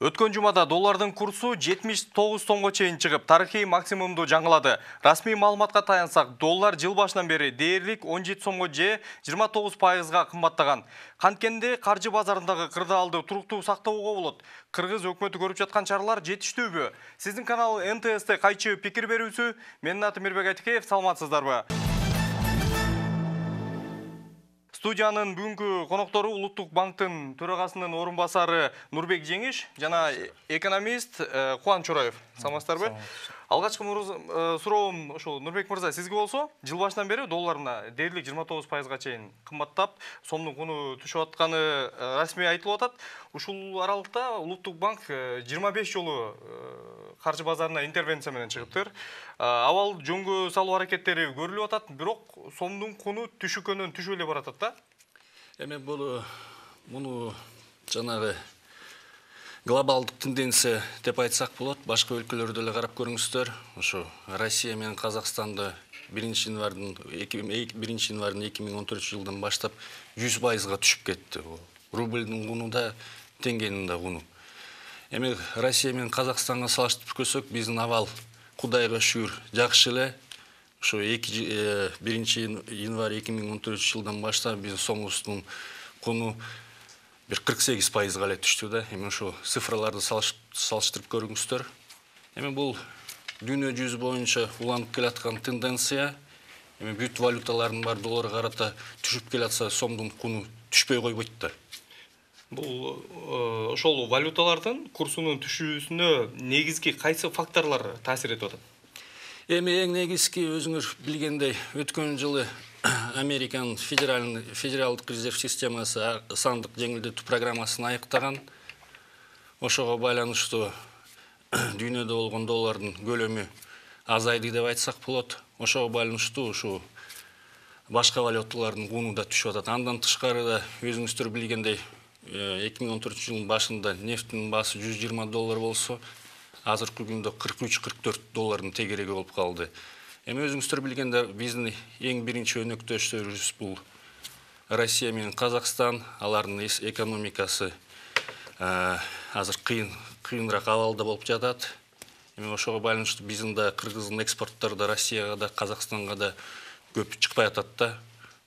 Өткөн жумада доллардын курсу 79 сомго чейин чыгып, тарыхый максимумду жаңылады. Расмий маалыматка таянсак, доллар жыл башынан бери дээрлик 17 сомго же 29 пайызга кымбаттаган. Канткенде каржы базарындагы кырдаалды туруктуу сактоого болот. Кыргыз өкмөтү көрүп жаткан чаралар жетиштүүбү? Сиздин канал НТСТ кайчы пикир берүүсү? Менин атым Мирбек Айтикеев, саламатсыздарбы? Студиянын бүгүнкү коноктору Улуттук банктын төрагасынын орун басары Нурбек Жеңиш жана экономист Кубан Чораев. Саламатсыздарбы? Алгачкы э, суроом ошол Нурбек мырза сизге болсо, жыл башынан бери долларына дээрлик 29 пайызга чейин кымбаттап, сомдун куну түшүп атканы э, расмий айтылып атат. Ушул аралыкта Улуттук банк 25 жолу каржы базарына интервенция менен чыгыптыр. Абал жөнгө салуу аракеттери көрүлүп атат, бирок сомдун куну түшүккөндөн түшүп эле баратат да. Эми бул муну жанагы глобалдык тенденция деп айтсак болот. Башка өлкөлөрдө эле карап көрүңүздөр ошо россия менен казакстанды биринчи январдын биринчи январдын эки миң он төртүнчү жылдан баштап жүз пайызга түшүп кетти. Рубльдин куну да теңгенин да куну эми россия менен казакстанга салыштырып көрсөк биздин абал кудайга шүгүр. Жакшы эле ошо эки биринчи январь эки миң он төртүнчү жылдан баштап биздин сомубуздун куну кырк сегиз пайызга эле түштү да эми ушул цифраларды салыштырып көрүңүздөр эми бул дүйнө жүзү боюнча уланып келаткан тенденция эми бүт валюталардын баары долларга карата түшүп келатса сомдун куну түшпөй койбойт да бул ошол валюталардын курсунун түшүүсүнө негизги кайсы факторлор таасир этип атат? Эми эң негизги өзүңөр билгендей өткөн жылы американын федеральный федералдык резерв системасы сандык жеңилдетүү программасын аяктаган ошого байланыштуу дүйнөдө болгон доллардын көлөмү азайды деп айтсак болот ошого байланыштуу ушул башка валюталардын куну да түшүп атат. Андан тышкары да өзүңүздөр билгендей э, эки миң он башында баасы жүз жыйырма доллар болсо азыркы күндө кырк үч кырк төрт доллардын тегереги болуп эми өзүңүздөр билгендей биздин эң биринчи өнөктөштөрүбүз бул россия менен казакстан алардын экономикасы азыр кыйын кыйыныраак абалда болуп жатат. Эми ошого байланыштуу биздин да кыргыздын экспорттору да россияга да казакстанга да көп чыкпай атат да.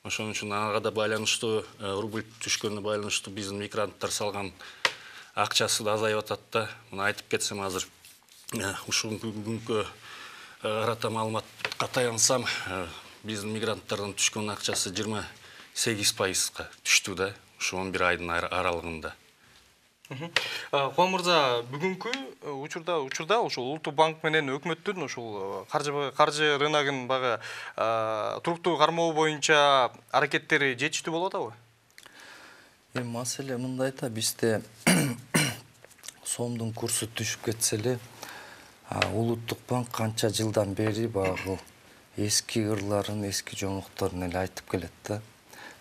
Ошон үчүн ага да байланыштуу рубль түшкөнүнө байланыштуу биздин мигранттар салган акчасы да азайып атат да. Мына айтып кетсем азыр ушул бүгүнкү карата маалыматка таянсам биздин мигранттардын түшкөн акчасы жыйырма сегиз пайызга түштү да ушу он бир айдын аралыгында кубан мырза бүгүнкү учурда учурда ушул улуттук банк менен өкмөттүн ушул каржы каржы рыногун баягы туруктуу кармоо боюнча аракеттери жетиштүү болуп атабы эми маселе мындай да бизде сомдун курсу түшүп кетсе эле улуттук банк канча жылдан бери баягы эски ырларын эски жоңокторун эле айтып келет да.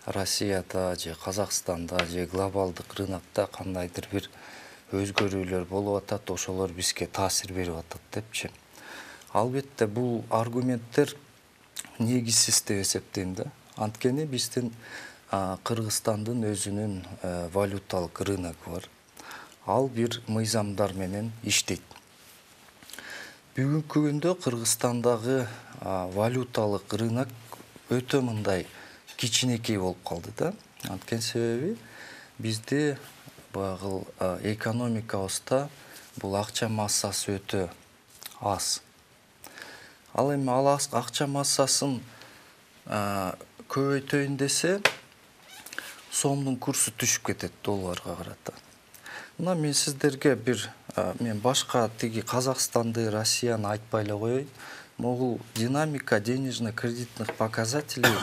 Россияда же казакстанда же глобалдык рынокто кандайдыр бир өзгөрүүлөр болуп атат ошолор бизге таасир берип атат депчи. Албетте бул аргументтер негизсиз деп эсептейм да. Анткени биздин кыргызстандын өзүнүн э, валюталык рыногу бар. Ал бир мыйзамдар менен иштейт. Бүгүнкү күндө кыргызстандагы валюталык рынок өтө мындай кичинекей болуп калды да. Анткени себеби бизде баягы экономикабызда бул акча массасы өтө аз. Ал эми ал акча массасын көбөйтөйүн десе сомдун курсу түшүп кетет долларга карата мына мен сиздерге бир мен башка тиги казакстанды россияны айтпай эле коеюн могул динамика денежно кредитных показателей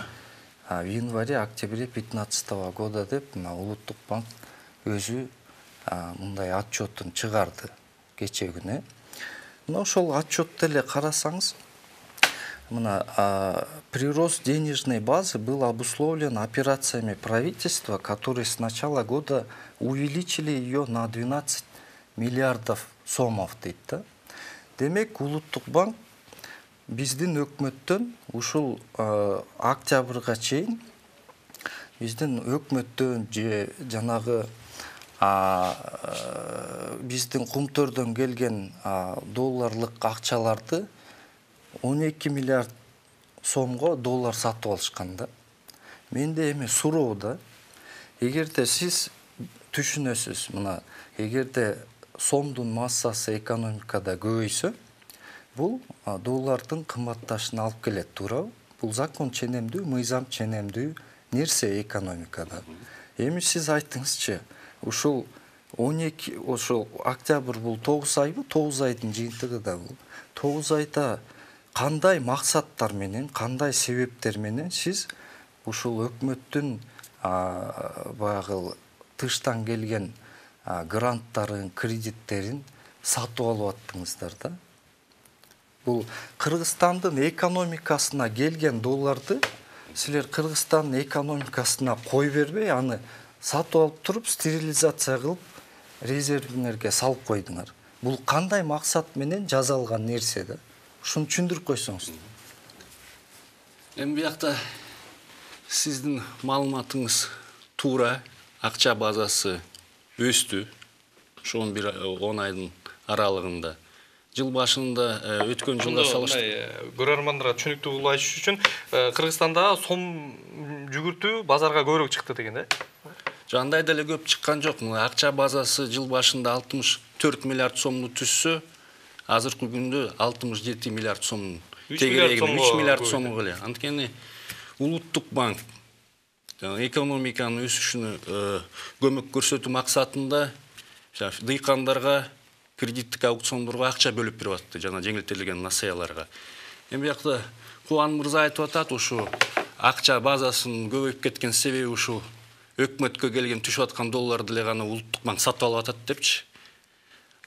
в январе октябре пятнадцатого года деп мына улуттук банк өзү мындай отчетун чыгарды кечээ күнү мына ошол отчетто эле карасаңыз мына прирост денежной базы был обусловлен операциями правительства которые с начала года увеличили ее на двенадцать миллиардов сомов дейт да демек улуттук банк биздин өкмөттөн ушул октябрга чейин биздин өкмөттөн же жанагы биздин кумтөрдөн келген а, долларлык акчаларды 12 миллиард сомго доллар сатып алышкан да. Менде эми суроо да эгерде сиз түшүнөсүз мына эгерде сомдун массасы экономикада көбөйсө бул доллардын кымбатташына алып келет туурабы. Бул закон ченемдүү мыйзам ченемдүү нерсе экономикада. Эми сиз айттыңызчы ушул 12 ошол октябрь бул 9 айбы 9 айдын жыйынтыгы да бул. 9 айда кандай максаттар менен кандай себептер менен сиз ушул өкмөттүн баягы тыштан келген гранттарын кредиттерин сатып алып аттыңыздар да? Бул кыргызстандын экономикасына келген долларды силер кыргызстандын экономикасына кой бербей аны сатып алып туруп стерилизация кылып резервиңерге салып койдуңар бул кандай максат менен жасалган нерсе да? Ушуну түшүндүрүп койсоңуз эми биякта сиздин маалыматыңыз туура акча базасы өстү ошо он бир он айдын аралыгында жыл башында өткөн жылга салыштырып көрөрмандарга түшүнүктүү кылып айтыш үчүн кыргызстанда сом жүгүртүү базарга көбүрөөк чыкты деген да андай деле көп чыккан жок мына акча базасы жыл башында алтымыш төрт миллиард сомду түзсө азыркы күндө алтымыш жети миллиард сомдун Үч тегерегин миллиард үч миллиард сомго эле анткени улуттук банк жана экономиканын өсүшүнө э, көмөк көрсөтүү максатында дыйкандарга кредиттик аукциондорго акча бөлүп берип атты жана жеңилтелген насаяларга эми биякта кубан мырза айтып атат ушу акча базасынын көбөйүп кеткен себеби ушул өкмөткө келген түшүп аткан долларды эле гана улуттук банк сатып алып атат депчи.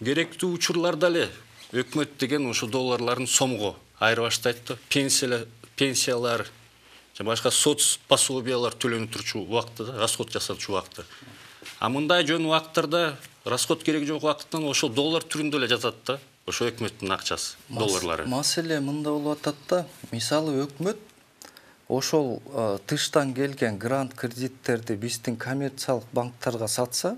Керектүү учурларда эле өкмөт деген ошо долларларын сомго айырып баштайт да пенсия пенсиялар жана башка соц пособиялар төлөнүп турчу убакытта да расход жасачу убакытта а мындай жөн убакыттарда расход кереги жок убакыттан ошол доллар түрүндө эле жатат да ошо өкмөттүн акчасы долларлары. маселе мында болуп атат да мисалы өкмөт ошол э, тыштан келген грант кредиттерди биздин коммерциялык банктарга сатса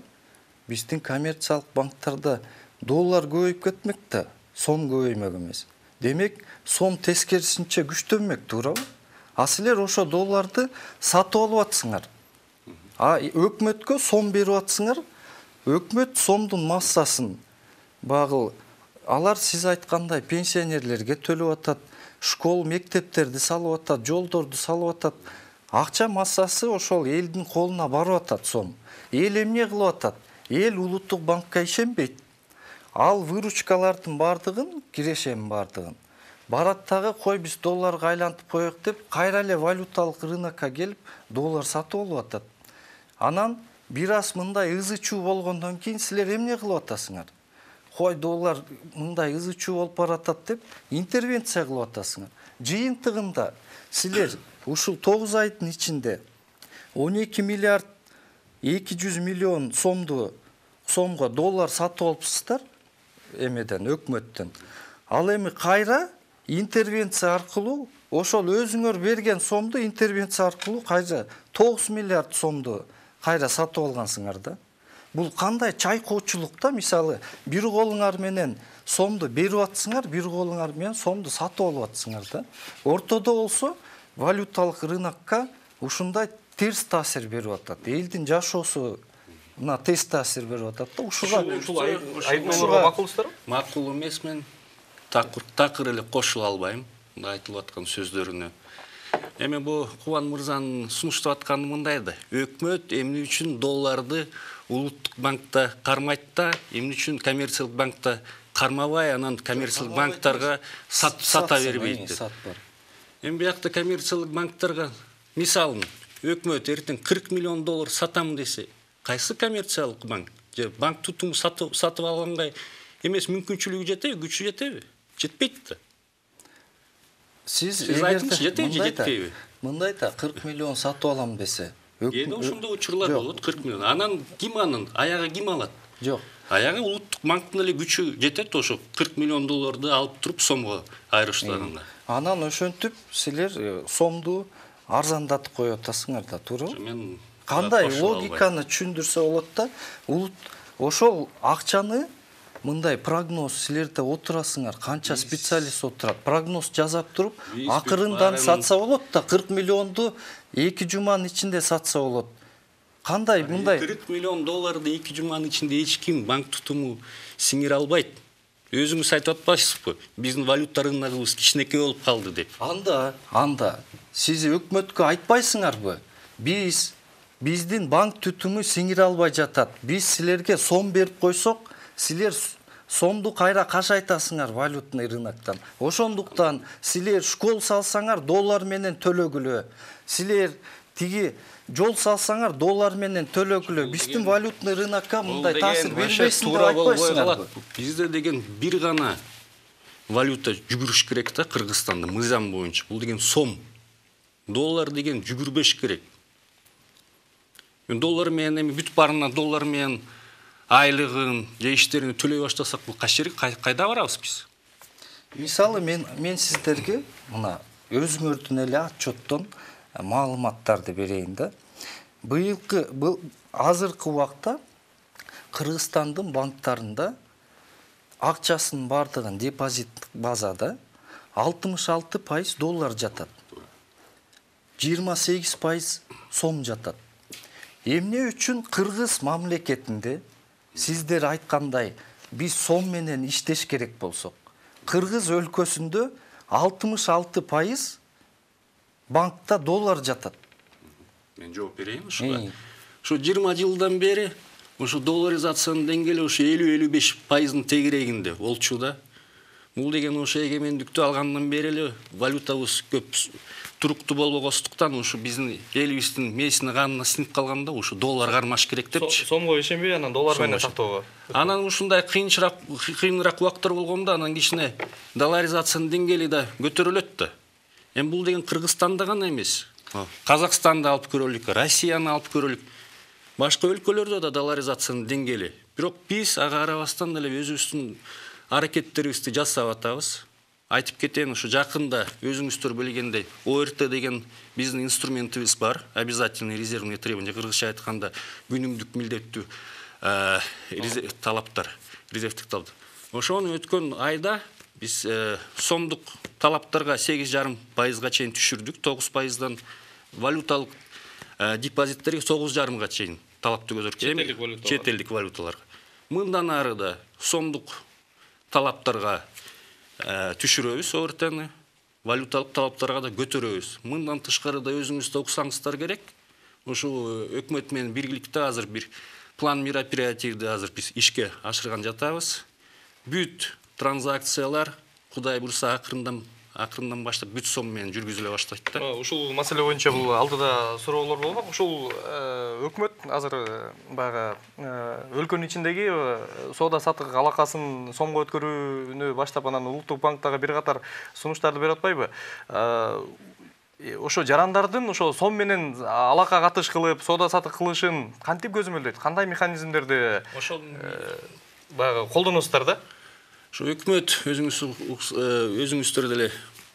биздин коммерциялык банктарда доллар көбөйүп кетмек да. Сом көбөймөк эмес демек сом тескерисинче күчтөнмөк туурабы а силер ошо долларды сатып алып атсыңар а өкмөткө сом берип атсыңар өкмөт сомдун массасын багы алар сиз айткандай пенсионерлерге төлөп атат школ мектептерди салып атат жолдорду салып атат акча массасы ошол элдин колуна барып атат сом эл эмне кылып атат эл улуттук банкка ишенбейт ал выручкалардын баардыгын кирешенин баардыгын барат дагы кой биз долларга айлантып коелук деп кайра эле валюталык рынокко келип доллар сатып алып атат. Анан бир аз мындай ызы чуу болгондон кийин силер эмне кылып атасыңар? Кой доллар мындай ызы чуу болуп баратат деп интервенция кылып атасыңар. Жыйынтыгында силер ушул тогуз айдын ичинде он эки миллиард эки жүз миллион сомду сомго доллар сатып алыпсыздар. Эмеден өкмөттөн. Ал эми кайра? Интервенция аркылуу ошол өзүңөр берген сомду интервенция аркылуу кайра тогуз миллиард сомду кайра сатып алгансыңар да. Бул кандай чайкоочулук да мисалы бир колуңар менен сомду берип атсыңар бир колуңар менен сомду сатып алып атсыңар да. Ортодо болсо валюталык рынокко ушундай терс таасир берип атат. Элдин жашоосуна терс таасир берип атат да макулсуздарбы макул эмесмин такыр такыр эле кошула албайм мында айтылып аткан сөздөрүнө эми бул кубан мырзанын сунуштап атканы мындай да өкмөт эмне үчүн долларды улуттук банкта кармайт да эмне үчүн коммерциялык банкта кармабай анан коммерциялык банктарга сат- сата бербейт эми деп эми биякта коммерциялык банктерге мисалын өкмөт эртең кырк миллион доллар сатам десе кайсы коммерциялык банк? Же банк тутуму сатып сатып алганга эмес мүмкүнчүлүгү жетеби күчү жетеби жетпейт да Сиз эгерде- айтыңызчы, жетеби же жетпейби? мындай да кырк миллион сатып алам десе кээде ошондой учурлар болот кырк миллион. Анан ким анын аягы ким алат жок аягы улуттук банктын эле күчү жетет ошо кырк миллион долларды алып туруп сомго айырыштырганда анан ошентип силер э, сомду арзандатып коюп атасыңар да туурабы мен кандай логиканы түшүндүрсө болот да улут ошол акчаны мындай прогноз силерде отурасыңар канча специалист отурат прогноз жасап туруп акырындан сатса болот да кырк миллионду эки жуманын ичинде сатса болот кандай мындай? 40 миллион долларды эки жуманын ичинде эч ким банк тутуму сиңире албайт өзүңүз айтып атпайсызбы биздин валюта рыногубуз кичинекей болуп калды деп. Анда анда сиз өкмөткө айтпайсыңарбы биз биздин банк түтүмү сиңире албай жатат биз силерге сом берип койсок силер сомду кайра кашайтасыңар валютный рыноктон ошондуктан силер школ салсаңар доллар менен төлөгүлө силер тиги жол салсаңар доллар менен төлөгүлө биздин валютный рынокко мындай таасир бербейсиң деп айтпайсыңарбы бизде деген бир гана валюта жүгүрүш керек да кыргызстанда мыйзам боюнча. Бул деген сом. Доллар деген жүгүрбеш керек. Доллар менен эми бүт баарына доллар менен айлыгын же иштерин төлөй баштасак бул кай- кайда барабыз биз? Мисалы мен мен сиздерге мына өзүңөрдүн эле отчеттон э, маалыматтарды берейин да. Быйылкы был азыркы убакта кыргызстандын банктарында акчасынын баардыгын депозиттик базада алтымыш алты пайыз доллар жатат. Жыйырма сегиз пайыз сом жатат. Эмне үчүн кыргыз мамлекетинде сиздер айткандай биз сом менен иштеш керек болсок кыргыз өлкөсүндө алтымыш алты пайыз банкта доллар жатат мен жооп берейин ушуга ушу жыйырма жылдан бери ушу долларизациянын деңгээли ушу элүү элүү беш пайыздын тегерегинде болчу да бул деген ушу эгемендиктүү алгандан бери эле валютабыз көп туруктуу болбогондуктан ушу биздин элибиздин мээсине канына сиңип калган да ушу доллар кармаш керек депчи сомго ишенбей анан доллар менен Сомго сактоого анан ушундай кыйынчыраак кыйыныраак убактар болгондо анан кичине долларизациянын деңгээли да көтөрүлөт да эми бул деген кыргызстанда гана эмес. Казакстанды алып көрөлүк россияны алып көрөлүк. Башка өлкөлөрдө да долларизациянын деңгээли. Бирок биз ага карабастан эле өзүбүздүн аракеттерибизди жасап атабыз. Айтып кетейин ушу жакында өзүңүздөр билгендей орт деген биздин инструментибиз бар обязательный резервный требование. Кыргызча айтканда күнүмдүк милдеттүү резерв- талаптар резервдик талап ошону өткөн айда биз э, сомдук талаптарга сегиз жарым пайызга чейин түшүрдүк тогуз пайыздан валюталык э, депозиттерге тогуз жарымга чейин талапты көтөрдүк Эми- Чет элдик валюталарга. мындан ары да сомдук талаптарга э, түшүрөбүз ортны валюталык талаптарга да көтөрөбүз мындан тышкары да өзүңүз да уксаңыздар керек ушул өкмөт менен биргиликте азыр бир план мероприятийди азыр биз ишке ашырган жатабыз. Бүт транзакциялар кудай буюрса акырындан акырындан баштап бүт менен жүргүзүлө баштайт да. Ушул маселе боюнча бул алдыда суроолор болмок ушул э, өкмөт азыр э, баягы э, өлкөнүн ичиндеги соода саттык алакасын сомго өткөрүүнү баштап анан улуттук банктагы бир катар сунуштарды берип атпайбы? Ошо жарандардын ошо сом менен алака катыш кылып соода саттык кылышын кантип көзөмөлдөйт? Кандай механизмдерди ошол баягы колдоносуздар да? Ошо өкмөт өзүңүз э, өзүңүздөр деле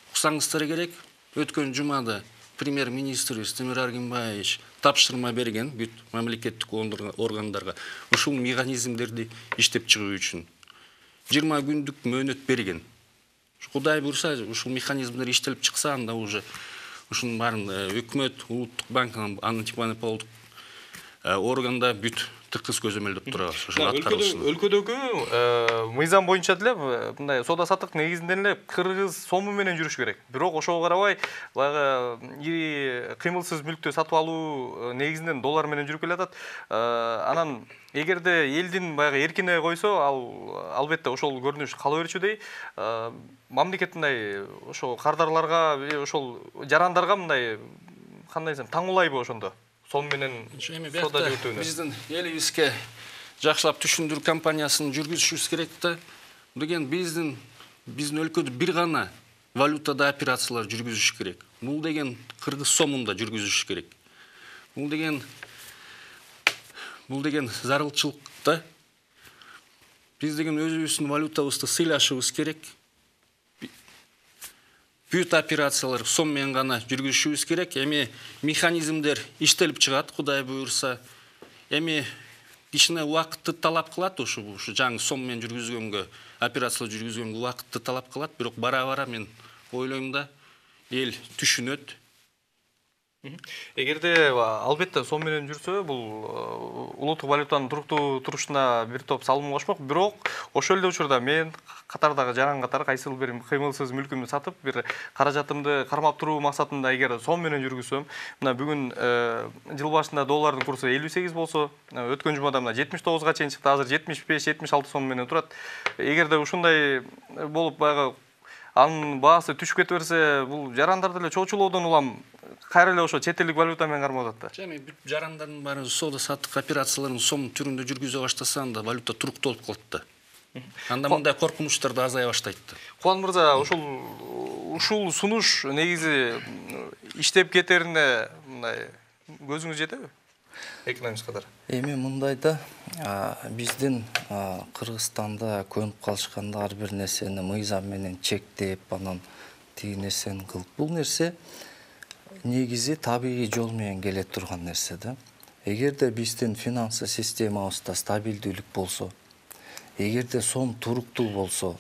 уксаңыздар керек. Өткөн жумада премьер министрибиз Темир Аргимбаевич тапшырма берген бүт мамлекеттик органдарга ушул механизмдерди иштеп чыгуу үчүн 20 күндүк мөөнөт берген. Кудай буйрса ушул механизмдер иштелип чыкса анда уже ушунун баарын э, өкмөт, улуттук банк, антимонополдук органда бүт тыкыз көзөмөлдөп турабыз. Ушул өлкөдө аткарылышын. өлкөдөгү э, мыйзам боюнча деле э, мындай соода саттык негизинен эле кыргыз сому менен жүрүш керек бирок ошого карабай баягы ири кыймылсыз мүлктү сатып алуу э, негизинен доллар менен жүрүп келатат Э, анан эгерде элдин баягы эркине койсо ал албетте ошол көрүнүш кала берчүдөй Э, мамлекет мындай ошо кардарларга э, ошол жарандарга мындай кандай десем таңуулайбы ошондо сом менен Ошо эми соода биякта жүгүтүүнү биздин элибизге жакшылап түшүндүрүү кампаниясын жүргүзүшүбүз керек да деген биздин биздин өлкөдө бир гана валютада операциялар жүргүзүш керек бул деген кыргыз сомунда жүргүзүш керек бул деген бул деген зарылчылык да биз деген өзүбүздүн валютабызды сыйлашыбыз керек бүт операциялар сом менен гана жүргүзүшүбүз керек. Эми механизмдер иштелип чыгат кудай буюрса. Эми кичине убакытты талап кылат ушу ушу жаңы сом менен жүргүзгөнгө операциялар жүргүзгөнгө убакытты талап кылат. Бирок бара бара мен ойлойм да эл түшүнөт эгерде албетте сом менен жүрсө бул улуттук валютанын туруктуу турушуна бир топ салым кошмок. Бирок ошол эле учурда мен катардагы жаран катары кайсыл бир кыймылсыз мүлкүмдү сатып бир каражатымды кармап туруу максатында эгер сом менен жүргүзсөм мына бүгүн жыл башында доллардын курсу элүү сегиз болсо өткөн жумада мына жетимиш тогузга чейин чыкты. Азыр жетимиш беш жетимиш алты сом менен турат. Эгерде ушундай болуп баягы анын баасы түшүп кете берсе бул жарандар деле чоочулоодон улам кайра эле ошо чет элдик валюта менен кармап атат да эми бүт жарандардын баары соода саттык операцияларын сом түрүндө жүргүзө баштаса анда валюта туруктуу болуп калат да. Анда мындай коркунучтар да азая баштайт да. Кубан мырза ушул ушул сунуш негизи иштеп кетерине мындай көзүңүз жетеби? Экономист катары эми мындай да биздин кыргызстанда көнүп калышканда ар бир нерсени мыйзам менен чектеп анан тиги нерсени кылып бул нерсе негизи табигый жол менен келе турган нерсе да. Эгерде биздин финансы системабызда стабилдүүлүк болсо эгерде сом туруктуу болсо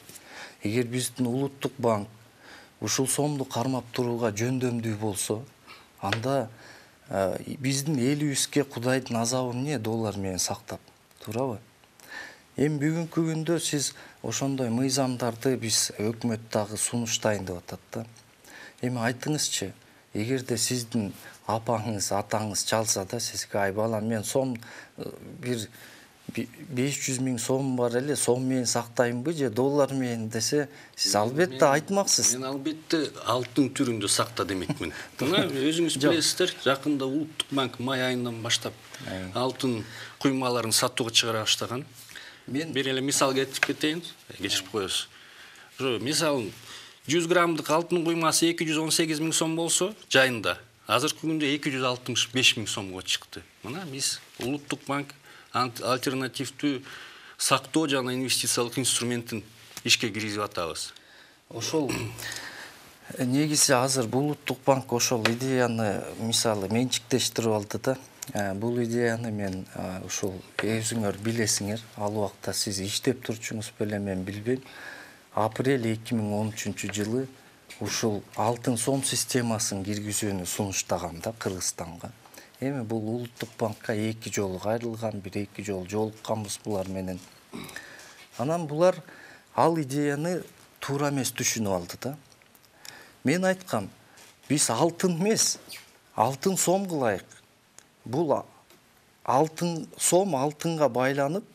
эгер биздин улуттук банк ушул сомду кармап турууга жөндөмдүү болсо анда биздин элибизге кудайдын азабы эмне доллар менен сактап туурабы эми бүгүнкү күндө сиз ошондой мыйзамдарды биз өкмөт дагы сунуштайын деп атат да эми айтыңызчы эгерде сиздин апаңыз атаңыз чалса да сизге ай балам мен сом бир беш жүз миң сомум бар эле сом менен сактайынбы же доллар менен десе сиз албетте айтмаксыз. мен албетте алтын түрүндө сакта демекмин. Мына өзүңүз билесиздер жакында улуттук банк май айынан баштап алтын куймаларын сатууга чыгара баштаган. Мен бир эле мисал келтирип кетейин кечирип коесуз ошо мисалы жүз граммдык алтын куймасы эки жүз он сегиз миң сом болсо жайында азыркы күндө эки жүз алтымыш беш миң сомго чыкты. Мына биз улуттук банк. Альтернативдүү сактоо жана инвестициялык инструментин ишке киргизип атабыз. Ошол негизи азыр улуттук банк ошол идеяны мисалы менчиктештирип алды да бул идеяны мен ушул өзүңөр билесиңер ал убакта сиз иштеп турчуңуз беле мен билбейм. Апрель эки миң он үчүнчү жылы ушул алтын сом системасын киргизүүнү сунуштаган да кыргызстанга. Эми бул улуттук банкка эки жолу кайрылган бир эки жолу жолукканбыз булар менен. Анан булар ал идеяны туура эмес түшүнүп алды да. Мен айткам биз алтын эмес алтын сом кылайык бул алтын сом алтынга байланып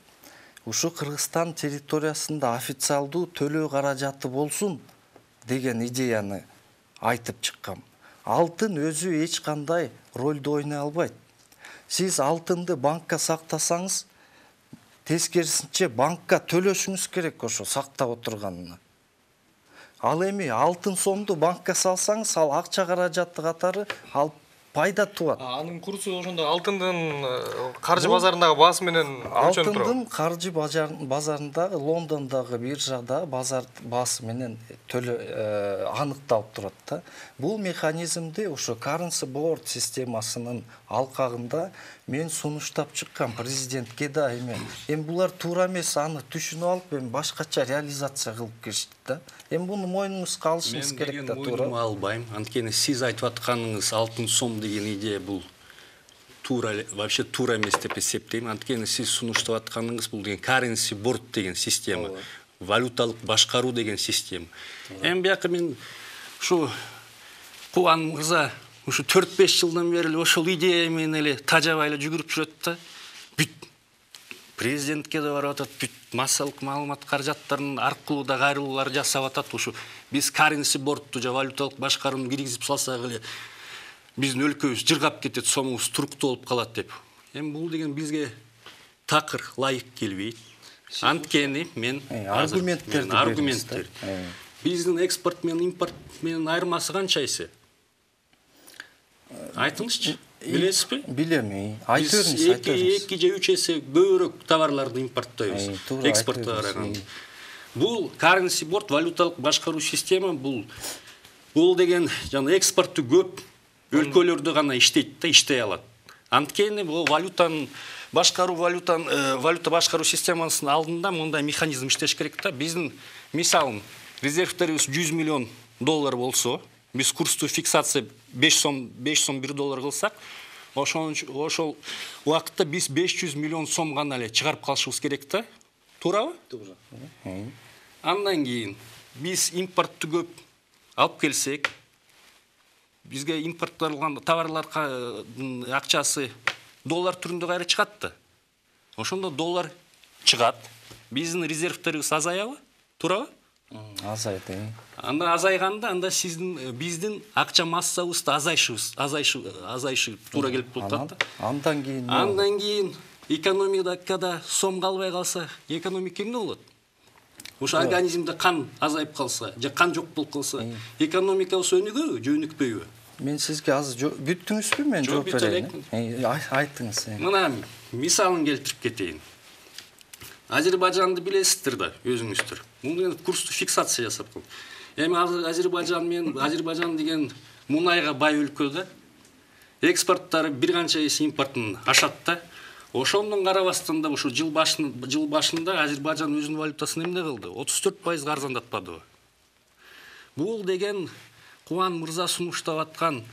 ушу кыргызстан территориясында официалдуу төлөө каражаты болсун деген идеяны айтып чыккам. Алтын өзү эч кандай ролду ойной албайт сиз алтынды банкка сактасаңыз тескерисинче банкка төлөшүңүз керек ошо сактап отурганына ал эми алтын сомду банкка салсаңыз ал акча каражаты катары ал пайда тууат анын курсу ошондо алтындын каржы базарындагы баасы менен өлчөнүп алтындын каржы базарындагы лондондогу биржада базар баасы менен төлө аныкталып турат да. Бул механизмди ошо currency board системасынын алкагында мен сунуштап чыккам президентке да эми эми булар туура эмес аны түшүнүп алып эми башкача реализация кылып киришти да. Эми буну мойнуңузга алышыңыз керек да туура. мойнума албайм. Анткени сиз айтып атканыңыз алтын сом деген идея бул туура вообще туура эмес деп эсептейм. Анткени сиз сунуштап атканыңыз бул деген currency board деген система валюталык башкаруу деген система. Эми бияка мен ушу кубан мырза ушу төрт беш жылдан бери эле ошол идея менен эле тажабай эле жүгүрүп жүрөт да бүт президентке да барып атат бүт массалык маалымат каражаттарын аркылуу да кайрылуулар жасап атат ушу биз currency бордту же валюталык башкарууну киргизип салсак эле биздин өлкөбүз жыргап кетет сомубуз туруктуу болуп калат деп эми бул деген бизге такыр ылайык келбейт анткени мен аргументтерди аргументтер биздин экспорт менен импорт менен айырмасы канча айтыңызчы билесизби билем айта бериңиз айта бериңиз эки же үч эсе көбүрөөк товарларды импорттойбуз экспортко караганда бул currency board валюталык башкаруу система бул бул деген жана экспорту көп өлкөлөрдө гана иштейт да иштей алат анткени бул валютанын башкаруу валютан э, валюта башкаруу системасынын алдында мындай механизм иштеш керек да биздин мисалы резервтерибиз жүз миллион доллар болсо биз курсту фиксация беш сом беш сом бир доллар кылсак ошон ошол убакытта биз беш жүз миллион сом гана эле чыгарып калышыбыз керек да? Туурабы? Туура андан кийин биз импортту көп алып келсек бизге импорттолгон товарлардын акчасы доллар түрүндө кайра чыгат да. Ошондо доллар чыгат. Биздин резервтерибиз азаябы? Туурабы? Азайды э. анда азайганда анда сиздин э, биздин акча массабыз да азайышыбыз азайышы азайышы туура келип атат да. Андан кийин андан кийин экономикада сом калбай калса экономика эмне болот? Ошо организмде кан азайып калса же кан жок болуп калса экономикабыз өнүгөбү же өнүкпөйбү мен сизге азыр бүттүңүзбү мен жооп берейин э? Э, айтыңыз э. мына мисалын келтирип кетейин. Азербайжанды билесиздер да өзүңүздөр. Бул эми курсту фиксация жасап эми азыр азербайжан менен азербайжан деген мунайга бай өлкө да экспорттары бир канча эсе импортун ашат да. Ошондон карабастан да ушу жыл башын жыл башында азербайжан өзүнүн валютасын эмне кылды отуз төрт пайызга арзандатпадыбы бул деген кубан мырза сунуштап аткан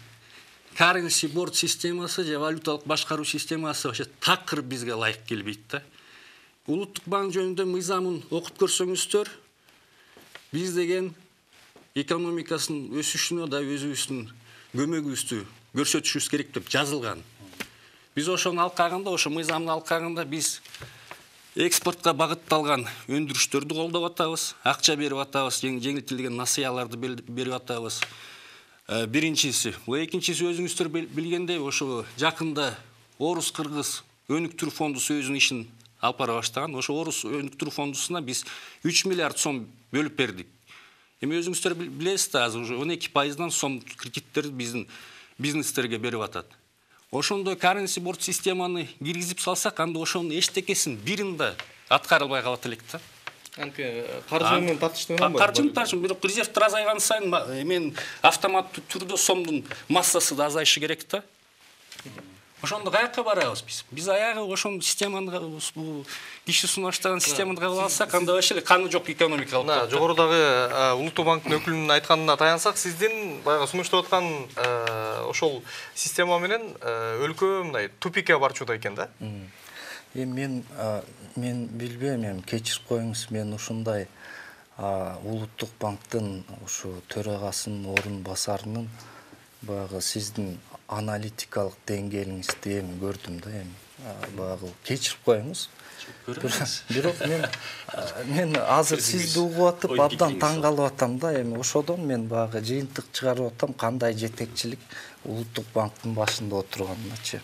currency board системасы же валюталык башкаруу системасы вообще такыр бизге ылайык келбейт да. Улуттук банк жөнүндө мыйзамын окуп көрсөңүздөр. Биз деген экономикасынын өсүшүнө да өзүбүздүн көмөгүбүздү көрсөтүшүбүз керек деп жазылган биз ошону алкагында ошо мыйзамды алкагында биз экспортко багытталган өндүрүштөрдү колдоп атабыз акча берип атабыз жеңилтилген насыяларды берип атабыз. Биринчиси бул экинчиси өзүңүздөр бил- билгендей ошо жакында орус кыргыз өнүктүрүү фондусу өзүнүн ишин алып бара баштаган ошо орус өнүктүрүү фондусуна биз үч миллиард сом бөлүп бердик эми өзүңүздөр бил- билесиз да азыр уже он эки пайыздан сом кредиттерди биздин бизнестерге берип атат ошондой currency board системаны киргизип салсак анда ошонун эчтекесин бирин да аткарылбай калат элек да каржы менен тартыштуу каржы тартыш бирок резервтер азайган сайын ма- эмен автоматтуу түрдө сомдун массасы да азайышы керек да ошондо каяка барабыз биз? Биз аягы ошол системаны бул киши сунуп баштаган системаны кабыл алсак анда вообще эле каны жок экономика калып мына жогорудагы улуттук банктын өкүлүнүн айтканына таянсак сиздин баягы сунуштап аткан ошол система менен өлкө мындай тупикке барчууда экен да? Эми мен мен билбейм эми кечирип коюңуз мен ушундай улуттук банктын ушу төрагасынын орун басарынын баягы сиздин аналитикалык деңгээлиңизди эми көрдүм да эми баягы кечирип коюңуз бирок мен мен азыр сизди угуп атып абдан таң калып атам да эми ошодон мен баягы жыйынтык чыгарып атам кандай жетекчилик улуттук банктын башында отурганыначы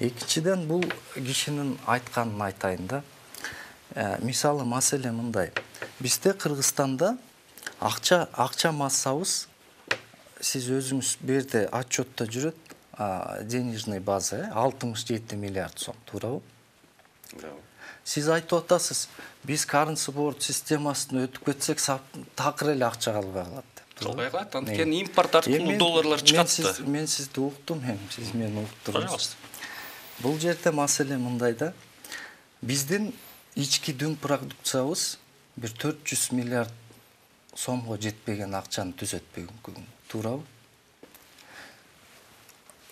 экинчиден бул кишинин айтканын айтайын да мисалы маселе мындай. Бизде кыргызстанда акча акча массабыз сиз өзүңүз бул жерде отчетто жүрөт а, денежный база э алтымыш жети миллиард сом туурабы сиз айтып атасыз биз currency board системасына өтүп кетсек такыр эле акча калбай калат деп калбай калат анткени импорт аркылуу долларлар мен чыгат да. мен сизди уктум эми сиз мени уктуруңуз пожалуйста. Бул жерде маселе мындай да. Биздин ички дүң продукциябыз бир төрт жүз миллиард сомго жетпеген акчаны түзөт бүгүнкү туурабы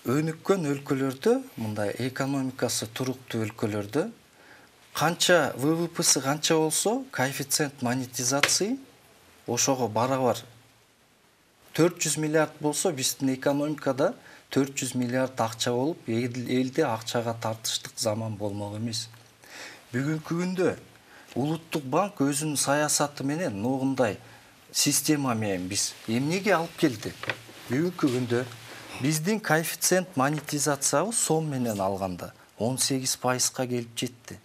өнүккөн өлкөлөрдө мындай экономикасы туруктуу өлкөлөрдө канча ввпсы канча болсо коэффициент монетизации ошого барабар төрт жүз миллиард болсо биздин экономикада төрт жүз миллиард акча болуп эл- элде акчага тартыштык заман болмок эмес бүгүнкү күндө улуттук банк өзүнүн саясаты менен могундай система менен биз эмнеге алып келди бүгүнкү күндө биздин коэффициент монетизациябыз сом менен алганда он сегиз пайызга келип жетти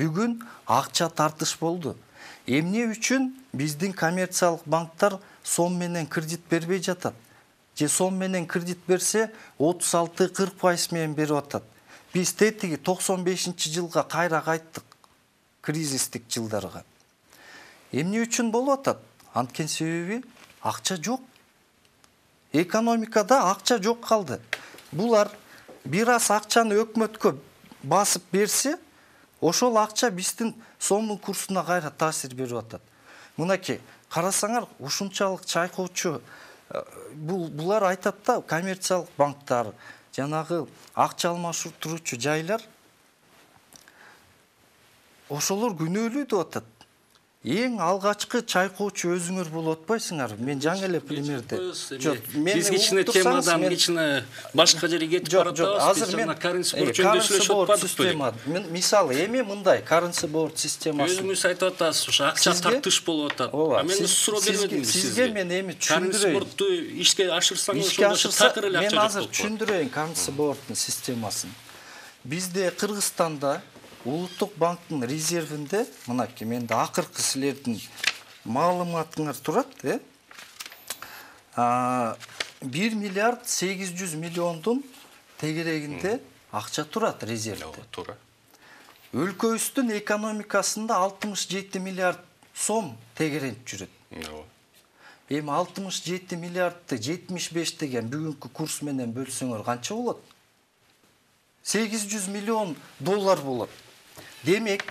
бүгүн акча тартыш болду эмне үчүн биздин коммерциялык банктар сом менен кредит бербей жатат же сом менен кредит берсе отуз алты кырк пайыз менен берип атат биз тетиги токсон бешинчи жылга кайра кайттык кризистик жылдарга эмне үчүн болуп атат анткени себеби акча жок. Экономикада акча жок калды. Булар бир аз акчаны өкмөткө басып берсе ошол акча биздин сомдун курсуна кайра таасир берип атат. Мынакей карасаңар ушунчалык чайкоочу э, бул булар айтат да коммерциялык банктар жанагы акча алмаштыруучу жайлар ошолор күнөөлүү деп атат. Эң алгачкы чайкоочу өзүңөр болуп атпайсыңарбы мен жаңы эле примерде. Биз кичине темадан кичине башка жерге кетип жок жок баратабыз. азыр мен э, жөнүндө система Мен- мисалы эми мындай currency board системасы. Өзүңүз айтып атасыз ошо акча тартыш болуп атат. Ооба, а мен суроо бербедимби сизге? мен эми түшүндүрөйүн. boardду ишке ашырсаңыз ишке ашырса мен азыр жок түшүндүрөйүн currency boardдун системасын. Бизде кыргызстанда улуттук банктын резервинде мынакей менде акыркы силердин маалыматыңар турат э бир миллиард сегиз жүз миллиондун тегерегинде акча турат резервде ооба туура өлкөбүздүн экономикасында алтымыш жети миллиард сом тегеренип жүрөт эми алтымыш жети миллиардты жетимиш беш деген бүгүнкү курс менен бөлсөңөр канча болот сегиз жүз миллион доллар болот демек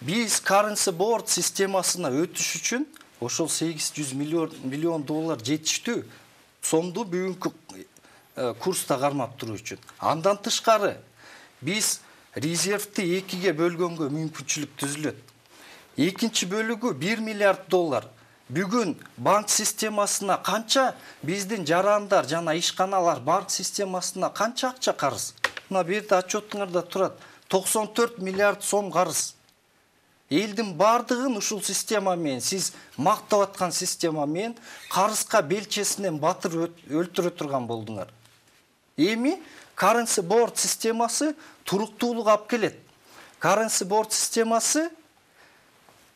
биз currency board системасына өтүш үчүн ошол сегиз жүз миллион миллион доллар жетиштүү сомду бүгүнкү курста кармап туруу үчүн андан тышкары биз резервти экиге бөлгөнгө мүмкүнчүлүк түзүлөт экинчи бөлүгү бир миллиард доллар бүгүн банк системасына канча биздин жарандар жана ишканалар банк системасына канча акча карыз мына бул жерде отчетуңарда турат токсон төрт миллиард сом карыз элдин баардыгын ушул система менен сиз мактап аткан система менен карызга белчесинен батырып өлтүрө турган болдуңар эми currency board системасы туруктуулук алып келет currency board системасы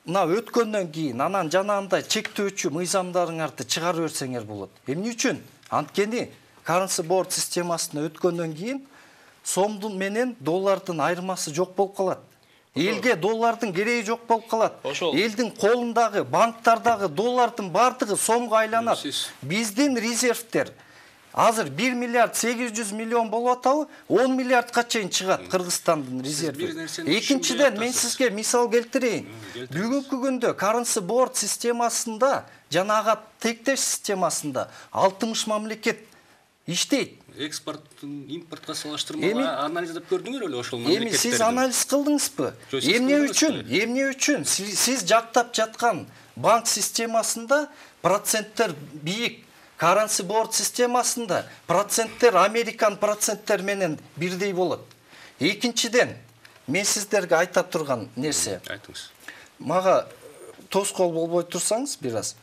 мына өткөндөн кийин анан жанагындай чектөөчү мыйзамдарыңарды чыгарып берсеңер болот эмне үчүн анткени currency board системасына өткөндөн кийин сомдун менен доллардын айырмасы жок болуп калат. Элге доллардын кереги жок болуп калат. Ошол. элдин колундагы банктардагы доллардын баардыгы сомго айланат. Биздин резервдер азыр бир миллиард сегиз жүз миллион болуп атабы он миллиардка чейин чыгат кыргызстандын резерви экинчиден мен сизге мисал келтирейин. Бүгүнкү күндө currency board системасында жанагы тектеш системасында алтымыш мамлекет иштейт. Экспорттун импортко Эми- салыштырмалуу анализдеп көрдүңөр беле ошол эми сиз анализ кылдыңызбы Жок, сиз эмне кылдыңыз үчүн эмне үчүн Си- сиз жактап жаткан банк системасында проценттер бийик currency board системасында проценттер американ проценттер менен бирдей болот экинчиден мен сиздерге айта турган нерсе айтыңыз. Мага тоскоол болбой турсаңыз бир аз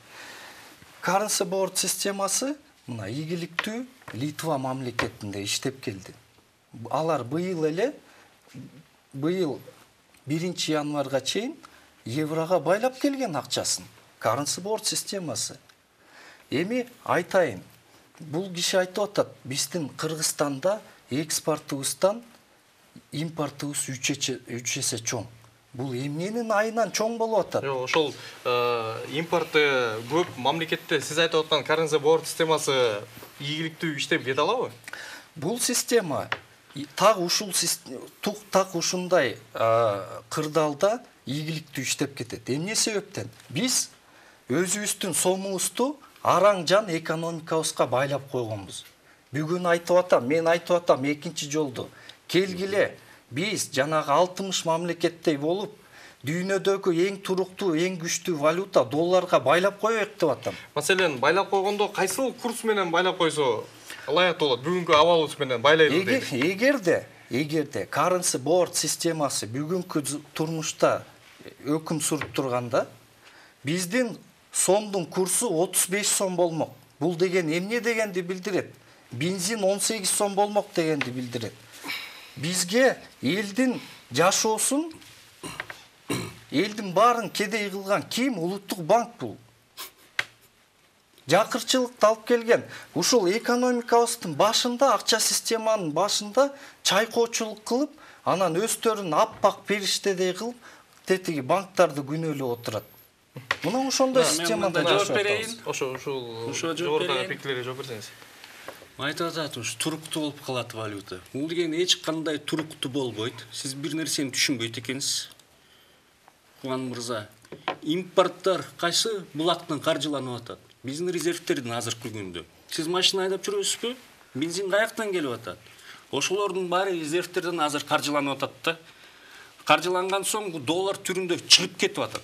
currency board системасы мына ийгиликтүү литва мамлекетинде иштеп келди алар быйыл эле быйыл биринчи январга чейин еврого байлап келген акчасын currency board системасы. Эми айтайын бул киши айтып атат биздин кыргызстанда экспортубуздан импортубуз үч эсе чоң. Бул эмненин айынан чоң болуп атат. Жок, ошол э, импорты көп мамлекетте сиз айтып аткан currency board системасы ийгиликтүү иштеп кете алабы? бул система так ушул так ушундай кырдаалда ийгиликтүү иштеп кетет эмне себептен? Биз өзүбүздүн сомубузду араң жан экономикабызга байлап койгонбуз бүгүн айтып атам мен айтып атам экинчи жолду келгиле биз жанагы алтымыш мамлекеттей болуп дүйнөдөгү эң туруктуу эң күчтүү валюта долларга байлап коеюк деп атам Маселен, байлап койгондо кайсыл курс менен байлап койсо ылайык болот? Бүгүнкү абалыбыз менен байлайлы дейт. эгерде эгерде currency board системасы бүгүнкү турмушта өкүм сүрүп турганда биздин сомдун курсу 35 сом болмок бул деген эмне дегенди билдирет бензин 18 сом болмок дегенди билдирет бизге элдин жашоосун элдин баарын кедей кылган ким улуттук банк бул жакырчылыкты алып келген ушул экономикабыздын башында акча системанын башында чайкоочулук кылып анан өздөрүн аппак периштедей кылып тетиги банктарды күнөөлөп отурат мына ошондой системада мындай жооп берейин. Ошо ушул жооп берейин. пикирлерге жооп берсеңиз. айтып атат ушу туруктуу болуп калат валюта бул деген эч кандай туруктуу болбойт сиз бир нерсени түшүнбөйт экенсиз кубан мырза. Импорттор кайсы булактан каржыланып атат биздин резервтердин азыркы күндө сиз машина айдап жүрөсүзбү бензин каяктан келип атат ошолордун баары резервтерден азыр каржыланып атат да. Каржыланган соң доллар түрүндө чыгып кетип атат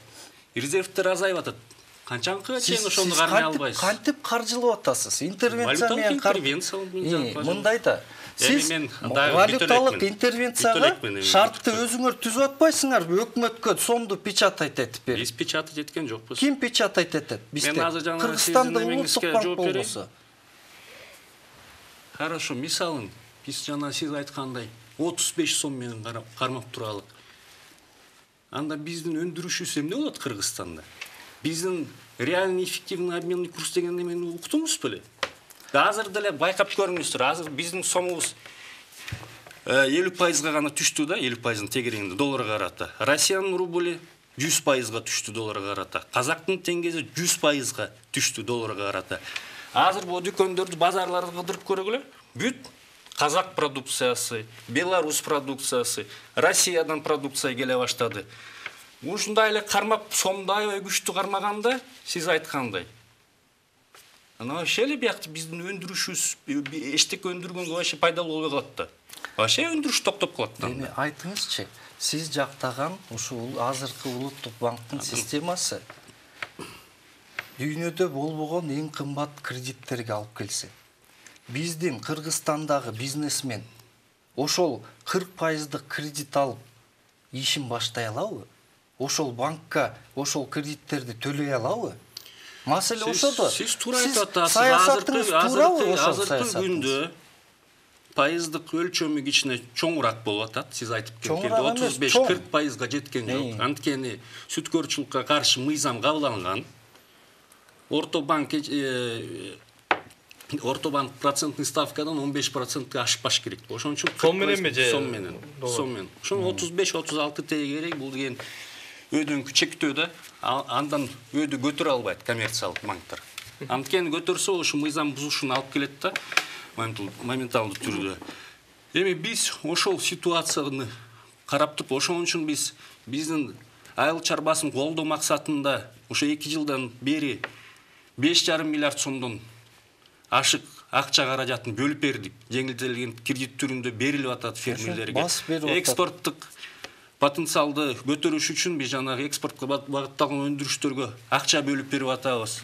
резервтер азайып атат канчанкыга чейин ошону кармай албайсыз? кантип каржылап атасыз? Интервенция менен интервенция мындай да. Бүтө элекмин эми шартты бүтө. өзүңөр түзүп атпайсыңарбы өкмөткө сомду печатать этип берип биз печатать эткен жокпуз ким печатать кыргызстанда сиздин улуттук эмеңизге банк болбосо хорошо мисалын биз жана сиз айткандай отуз беш сом менен кармап туралык анда биздин өндүрүшүбүз эмне болот кыргызстанда биздин реальный эффективный обменный курс деген немени уктуңуз беле азыр деле байкап көрүңүздөр. Азыр биздин сомубуз элүү пайызга гана түштү да элүү пайыздын тегерегинде долларга карата. Россиянын рублі жүз пайызга түштү долларга карата. Казактын теңгеси жүз пайызга түштү долларга карата. Азыр бул дүкөндөрдү базарларды кыдырып көргүлө бүт казак продукциясы беларусь продукциясы россиядан продукция келе баштады. Ушундай эле кармап сомду аябай күчтүү кармаганда сиз айткандай. Ана вообще эле биякта биздин өндүрүшүбүз эчтеке өндүргөнгө вообще пайдалуу болбой калат да вообще өндүрүш токтоп калат да эми айтыңызчы сиз жактаган ушул азыркы улуттук банктын системасы дүйнөдө болбогон эң кымбат кредиттерге алып келсе биздин кыргызстандагы бизнесмен ошол кырк пайыздык кредит алып ишин баштай алабы ошол банкка ошол кредиттерди төлөй алабы маселе Сиз- ошодо Сиз туура айтып атасыз. саясатыңыз Азыркы туурабы азыркы ошол азыркы саясатыңыз күндө пайыздык өлчөмү кичине чоңураак болуп атат. Сиз айтып кеткендей Чоңураак эмес, 35 чоң. 40 пайызга жеткен Эй. жок. Анткени сүткөрчүлүккө каршы мыйзам кабыланган. Орто банк э, Орто банк процентный ставкадан 15 процентке ашпаш керек. Ошон үчүн 40 Сом мененби же сом менен? доллар? Сом менен. Ошон 35 36 тегерек керек. Бул деген өйдөнкү чектөө да а- андан өйдө көтөрө албайт коммерциялык банктар. Анткени көтөрсө ошо мыйзам бузушуна алып келет да моментал- моменталдуу түрдө. Эми биз ошол ситуацияны карап туруп ошон үчүн биз биздин айыл чарбасын колдоо максатында ошо эки жылдан бери беш жарым миллиард сомдон ашык акча каражатын бөлүп бердик жеңилдетилген кредит түрүндө берилип атат фермерлерге экспорттук потенциалды көтөрүш үчүн биз жанагы экспортко ба- багытталган өндүрүштөргө акча бөлүп берип атабыз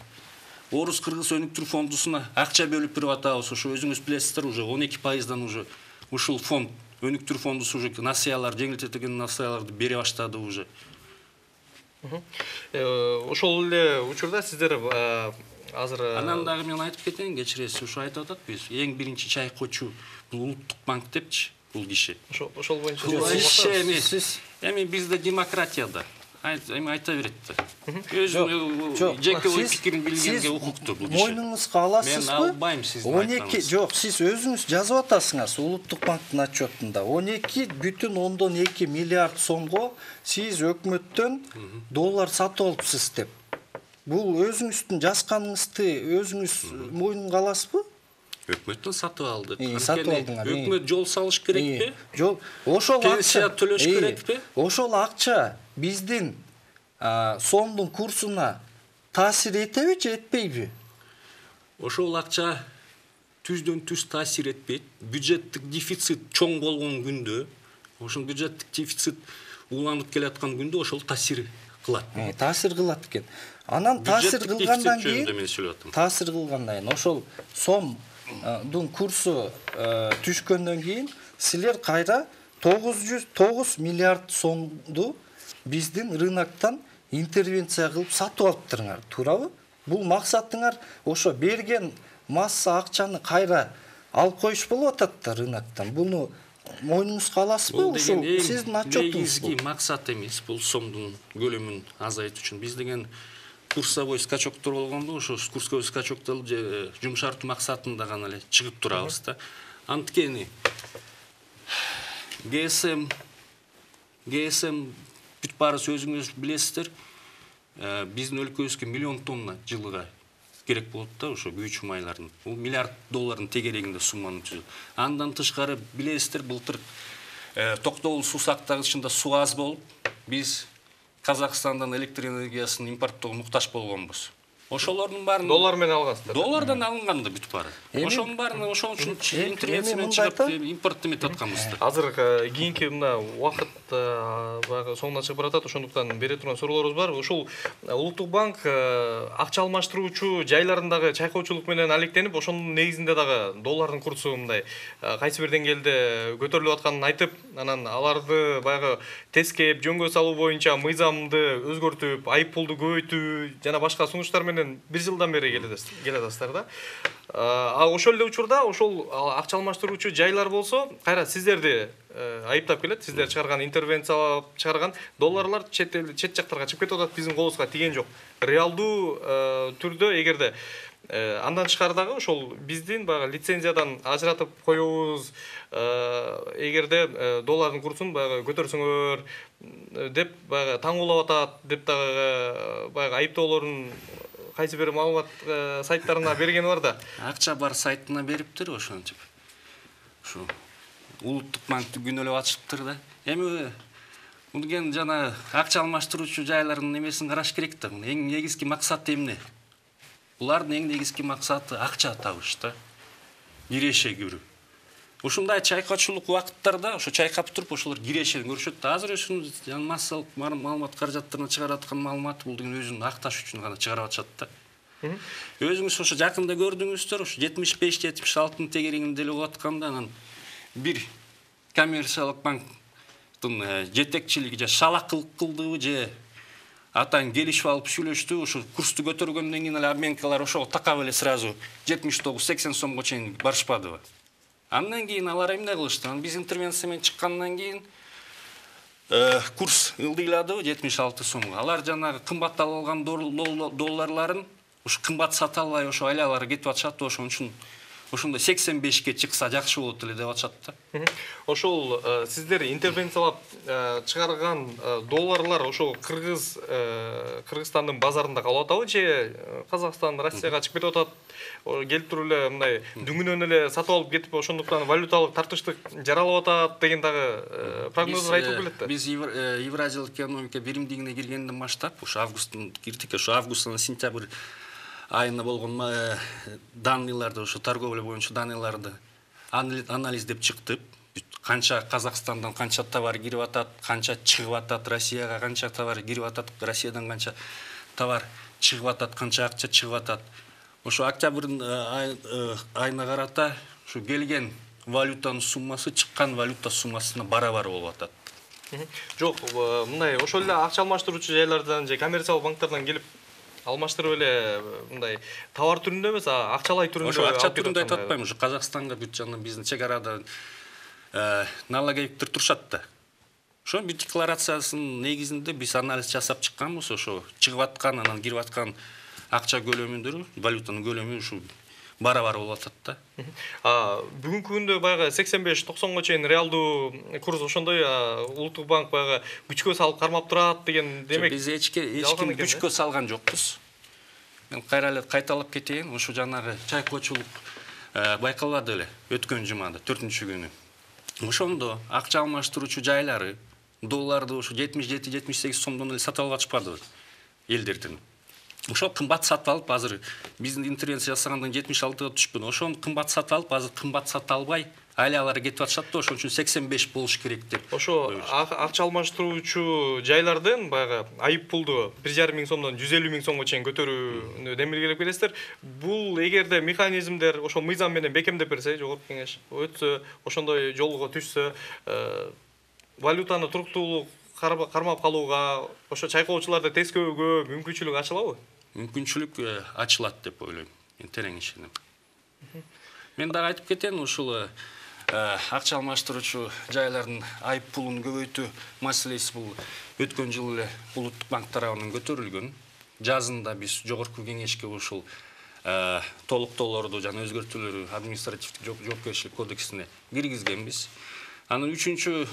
орус кыргыз өнүктүрүү фондусуна акча бөлүп берип атабыз ошо өзүңүз билесиздер уже он эки пайыздан уже ушул фонд өнүктүрүү фондусу уже насыялар жеңилдетилген насыяларды бере баштады уже. Э, ошол эле учурда сиздер э, азыр э, анан дагы мен айтып кетейин кечиресиз ушу айтып атат биз. Эң биринчи чайкоочу бул улуттук банк депчи. Бул киши ошол ошол боюнча иши берсеңиз. эми бизде демократия да. Айт- эми айта берет да өзүнүн Жок, жеке ой пикирин билгенге укуктуу бул киши мойнуңузга аласызбы Мен албайм сиздин он эки жок сиз өзүңүз жазып атасыңар улуттук банктын отчетунда он эки бүтүн ондон эки миллиард сомго сиз өкмөттөн доллар сатып алыпсыз деп. Бул өзүңүздүн жазганыңызды өзүңүз мойнуңга аласызбы өкмөттөн сатып алды. Ии, сатып алдыңар, өкмөт жол салыш керекпи жок ошол Пенсия акча төлөш керекпи? ошол акча биздин сомдун курсуна таасир этеби же этпейби? Ошол акча түздөн түз таасир этпейт. Бюджеттик дефицит чоң болгон күндө ошол бюджеттик дефицит уланып келаткан күндө ошол таасир кылат. Э, таасир кылат экен. Анан таасир кылгандан кийин мен сүйлөп атам таасир кылгандан кийин ошол сомдун курсу түшкөндөн кийин силер кайра тогуз жүз тогуз миллиард сомду биздин рыноктон интервенция кылып сатып алыптырыңар туурабы бул максатыңар ошо берген масса акчаны кайра алып коюш болуп атат да рыноктон буну мойнуңузга аласызбы ушул сиздин отчетуңуз негизги максат эмес бул сомдун көлөмүн азайтуу үчүн биз деген курсовой скачоктор болгондо ошо курсовой скачоктор же жумшартуу максатында гана эле чыгып турабыз да. Анткени гсм гсм бүт баарыбыз өзүңүз билесиздер э, биздин өлкөбүзгө миллион тонна жылыга керек болот да ошо күйүүчү майлардын. Бул миллиард доллардын тегерегинде сумманын жүзү андан тышкары билесиздер былтыр э, токтогул суу сактагычында суу аз болуп биз казакстандан электр энергиясын импорттоого муктаж болгонбуз ошолордун баарын доллар менен алгансыздар доллардан алынган да бүт баары. Ошонун баарын ошол үчүн эми интервенция менен чыгып импорт эметип атканбыз да азыр э, кийинки мына убакыт э, баягы соңуна чыгып баратат ошондуктан бере турган суроолорубуз бар. Ушул э, улуттук банк э, акча алмаштыруучу жайларындагы чайкоочулук менен алектенип ошонун негизинде дагы доллардын курсу мындай э, кайсы бир деңгээлде көтөрүлүп атканын айтып анан аларды баягы тескеп жөнгө салуу боюнча мыйзамды өзгөртүп айып пулду көбөйтүү жана башка сунуштар менен бир жылдан бери келатасыз- келатасыздар да а ошол эле учурда ошол акча алмаштыруучу жайлар болсо кайра сиздерди айыптап келет сиздер чыгарган интервенциялап чыгарган долларлар чет чет жактарга чыгып кетип атат биздин колубузга тиген жок реалдуу түрдө эгерде андан тышкары дагы ошол биздин баягы лицензиядан ажыратып коебуз эгерде доллардын курсун баягы көтөрсөңөр деп баягы таңуулап атат деп дагы баягы айыптоолорун кайсы бир маалымат э, сайттарына бергени бар да. Акча бар сайтына бериптир ошентип ушу улуттук банкты күнөөлөп атышыптыр да. Эми бул деген жана акча алмаштыруучу жайлардын немесин караш керек да эң негизги максаты эмне? Булардын эң негизги максаты акча табыш да киреше көрүү ушундай чайкоочулук убакыттарда ошо чайкап туруп ошолор кирешени көрүшөт да. Азыр жана массалык маалымат каражаттарына чыгарып аткан маалымат бул деген өзүн акташ үчүн гана чыгарып атышат да. Өзүңүз ошо жакында көрдүңүздөр ошо жетимиш беш жетимиш алтынын тегерегинде эле болуп атканда анан бир коммерциялык банктын э, жетекчилиги же шалакылык кылдыбы же атайын келишип алып сүйлөштү ушу курсту көтөргөндөн кийин эле обменкалар ошого такап эле сразу жетимиш тогуз сексен сомго чейин барышпадыбы. Андан кийин алар эмне кылышты? Анан биз интервенция менен чыккандан кийин э, курс ылдыйладыбы жетимиш алты сомго алар жанагы дол- дол- долларларын ушу кымбат сата албай ошо айлалары кетип атышат ошон үчүн ошондой сексен бешке чыкса жакшы болот эле деп атышат да. Ошол э, сиздер интервенциялап э, чыгарган э, долларлар ошол кыргыз кыргызстандын базарында калып атабы же казакстан россияга чыгып кетип атат? Келип туруп эле мындай дүңүнөн эле сатып алып кетип ошондуктан валюталык тартыштык жаралып атат деген дагы прогноздор айтылып келет да. биз Евр- евразиялык экономика биримдигине киргенден баштап ушу августтун кирдик ошо августтан сентябрь айына болгон э, данныйларды ошо торговля боюнча данныйларды анализдеп чыктык бүт канча казакстандан канча товар кирип атат канча чыгып атат россияга канча товар кирип атат россиядан канча товар чыгып атат канча акча чыгып атат. Ошо октябрдын э, э, айына карата ушу келген валютанын суммасы чыккан валюта суммасына барабар болуп атат. Жок э, мындай ошол эле акча алмаштыруучу жайлардан же коммерциялык банктардан келип алмаштырып эле мындай товар түрүндө эмес а акчалай түрүндө ошо акча түрүндө айтып атпаймынбы? Ушу казакстанга бүт жана биздин чек арада э, налоговиктер турушат да. Ошо бир декларациясынын негизинде биз анализ жасап чыкканбыз. Ошо чыгып аткан анан кирип аткан акча көлөмүндөрү валютанын көлөмү ушу барабар болуп атат да. Бүгүнкү күндө баягы сексен беш токсонго чейин реалдуу курс ошондой улуттук банк баягы күчкө салып кармап турат деген демек биз эч ким күчкө салган жокпуз. Мен кайра эле кайталап кетейин ушу жанагы чайкоочулук э, байкалбады эле өткөн жумада төртүнчү күнү. Ошондо акча алмаштыруучу жайлары долларды ушу жетимиш жети жетимиш сегиз сомдон эле сатып алып атышпадыбы элдердин? Ошол кымбат сатып алып азыр биздин интервенция жасагандан жетимиш алтыга түшкөн. Ошону кымбат сатып алып азыр кымбат сата албай айлалары кетип атышат да ошон үчүн сексен беш болуш керек деп ошо ак- акча алмаштыруучу жайлардын баягы айып пулду бир жарым миң сомдон жүз элүү миң сомго чейин көтөрүүнү демилгелеп келесиздер. Бул эгерде механизмдер ошол мыйзам менен бекемдеп берсе жогорку кеңеш өтсө ошондой жолго түшсө э, валютаны туруктуулук карма- кармап калууга ошо чайкоочуларды тескөөгө мүмкүнчүлүк ачылабы мүмкүнчүлүк ачылат деп ойлойм мен терең ишенем мен дагы айтып кетейин ушул акча алмаштыруучу жайлардын айып пулун көбөйтүү маселеси бул өткөн жылы эле улуттук банк тарабынан көтөрүлгөн. Жазында биз жогорку кеңешке ушул толуктоолорду жана өзгөртүүлөрү административдик жоопкерчилик кодексине киргизгенбиз. Анан үчүнчү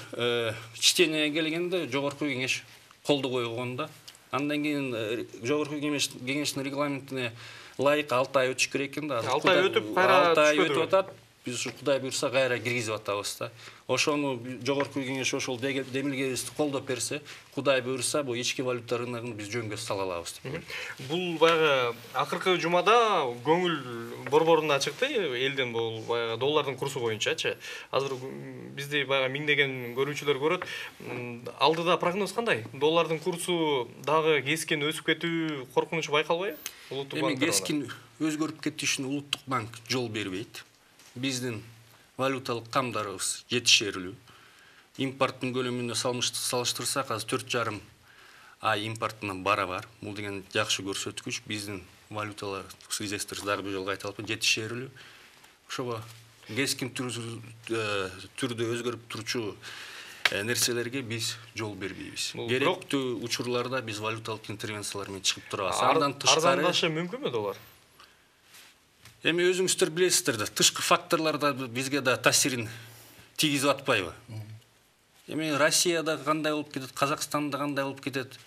чтениеге келгенде жогорку кеңеш колдоо койгон да андан кийин э, жогорку кеңеш кеңештин регламентине ылайык алты ай өтүш керек экен да. Алты ай өтүп, кайра алты ай өтүп атат. Биз ушу кудай буюрса кайра киргизип атабыз да ошону жогорку кеңеш ошол демилгебизди колдоп берсе кудай буюрса бул ички валюта рыногун биз жөнгө сала алабыз деп бул баягы акыркы жумада көңүл борборунда чыкты элдин бул баягы доллардын курсу боюнчачы азыр бизди баягы миңдеген көрүүчүлөр көрөт алдыда прогноз кандай доллардын курсу дагы кескин өсүп кетүү коркунучу байкалбайбы улуттук эми банк тарабынан? кескин өзгөрүп кетишине улуттук банк жол бербейт биздин валюталык камдарыбыз жетишерлүү импорттун көлөмүнө салыштырсак азыр төрт жарым ай импорттунан барабар бул деген жакшы көрсөткүч биздин валюталар резесторибиз дагы бир жолу кайталап жетишерлүү ошого кескин түр- э, түрдө өзгөрүп турчу э, нерселерге биз жол бербейбиз керектүү учурларда биз валюталык интервенциялар менен чыгып турабыз андан тышкары арзандашы мүмкүнбү доллар эми өзүңүздөр билесиздер да. Тышкы факторлор да бизге да таасирин тийгизип атпайбы. Эми россияда кандай болуп кетет казакстанда кандай болуп кетет?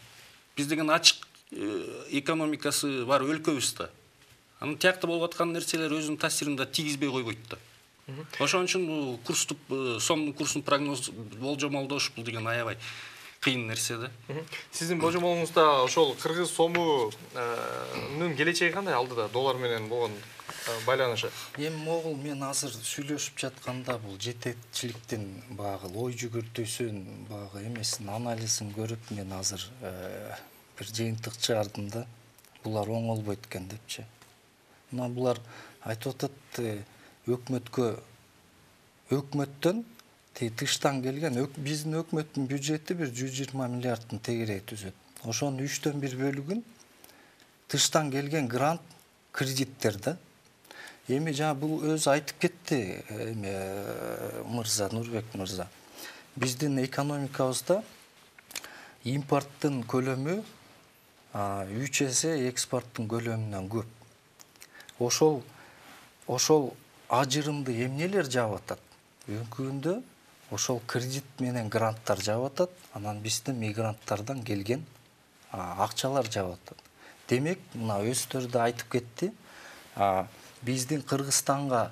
Биз деген ачык э, экономикасы бар өлкөбүз да. Анан тиякта болуп аткан нерселер өзүнүн таасирин да тийгизбей койбойт да. Ошон үчүн бул курстук э, сомдун курсун прогноз болжомолдош бул деген аябай. Кыйын нерсе да сиздин божомолуңузда ошол кыргыз сомунун келечеги кандай алдыда? Доллар менен болгон э, байланышы. Эми могул мен азыр сүйлөшүп жатканда бул жетекчиликтин баягы ой жүгүртүүсүн баягы эмесин анализин көрүп мен азыр э, бир жыйынтык чыгардым да булар оңолбойт экен депчи мына булар айтып атат э, өкмөткө өкмөттөн тыштан келген биздин өкмөттүн бюджети бир жүз жыйырма миллиарддын тегерек түзөт ошонун үчтөн бир бөлүгүн тыштан келген грант кредиттер да эми жана бул өзү айтып кетти эме мырза нурбек мырза биздин экономикабызда импорттун көлөмү үч эсе экспорттун көлөмүнөн көп ошол ошол ажырымды эмнелер жаап атат бүгүнкү күндө ошол кредит менен гранттар жаап атат анан биздин мигранттардан келген акчалар жаап атат демек мына өздөрү да айтып кетти биздин кыргызстанга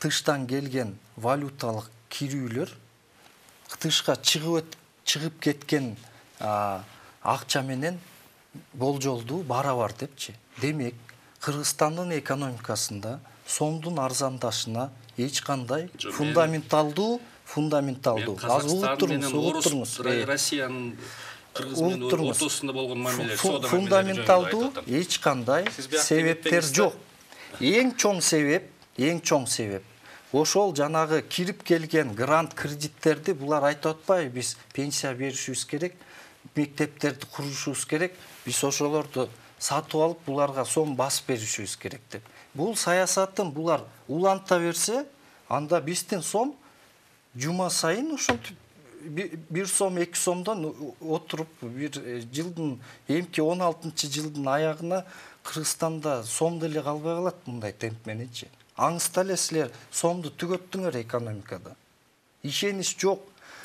тыштан келген валюталык кирүүлөр тышка чыгып чыгып кеткен акча менен болжолдуу барабар депчи. Демек кыргызстандын экономикасында сомдун арзандашына эч кандай фундаменталдуу фундаменталдуу. Мен аз угуп Казакстан туруңуз менен угуп Орус, туруңуз Ра- Э, Россиянын кыргыз менен угуп туруңуз ортосунда болгон мамиле Фу- соода фундаменталдуу эч кандай Сиз бияка себептер жок эң чоң себеп эң чоң себеп. Ошол жанагы кирип келген грант кредиттерди булар айтып атпайбы. Биз пенсия беришибиз керек мектептерди курушубуз керек. Биз ошолорду сатып алып буларга сом басып беришибиз керек деп. Бул саясатын булар уланта берсе анда биздин сом жума сайын ушинтип би- бир сом эки сомдон отуруп бир жылдын эмки он алтынчы жылдын аягына кыргызстанда сом деле калбай калат мындай темп мененчи аңызта эле силер сомду түгөттүңөр экономикада ишенич жок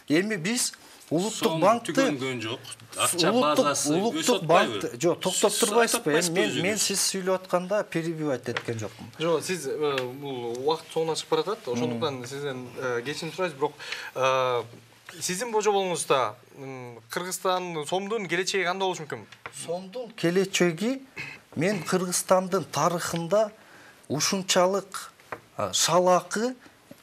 эми биз улуттук банкты түгөнгөн жок акча улуттук базасы улуттук банкты жок токтоп турбайсызбы эми мен мен сиз сүйлөп атканда перебивать эткен жокмун жок сиз бул убакыт соңуна чыгып баратат ошондуктан сизден кечирим сурайбыз бирок э, сиздин божомолуңузда кыргызстан сомдун келечеги кандай болушу мүмкүн сомдун келечеги мен кыргызстандын тарыхында ушунчалык а, шалаакы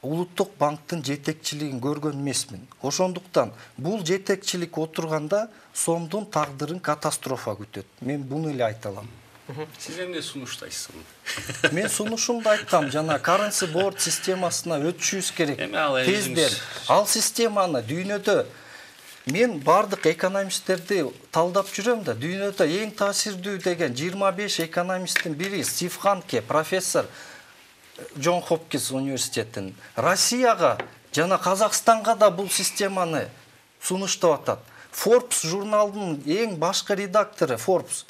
улуттук банктын жетекчилигин көргөн эмесмин. Ошондуктан бул жетекчилик отурганда сомдун тагдырын катастрофа күтөт. Мен буну эле айта алам. Сиз эмне сунуштайсыз мен сунушумду айткам жана currency board системасына өтүшүбүз керек. Тездер ал системаны дүйнөдө. Мен бардык экономисттерди талдап жүрөм да дүйнөдө эң таасирдүү деген жыйырма беш экономисттин бири стив ханке профессор Джон Хопкинс университетин Россияга жана Казакстанга да бул системаны сунуштап атат. Forbes журналынын эң башкы редактору Forbes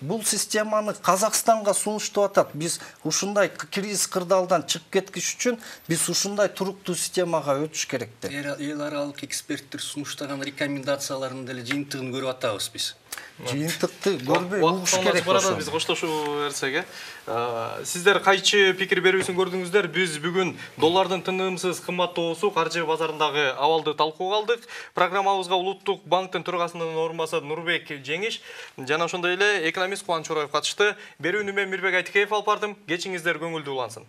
бул системаны Казакстанга сунуштап атат. Биз ушундай кризис кырдаалдан чыгып кеткиш үчүн биз ушундай туруктуу системага өтүш керек деп. эл аралык эксперттер сунуштаган рекомендациялардын деле жыйынтыгын көрүп атабыз биз жыйынтыкты көрбөй угуш керек ошону биз коштошуу берсек э Э, сиздер кайчы пикир берүүсүн көрдүңүздөр биз бүгүн доллардын тынымсыз кымбаттоосу каржы базарындагы абалды талкууга алдык программабызга улуттук банктын төрагасынын орун басары нурбек жеңиш жана ошондой эле экономист кубаныч чораев катышты берүүнү мен мирбек айтикеев алып бардым. Кечиңиздер көңүлдүү улансын.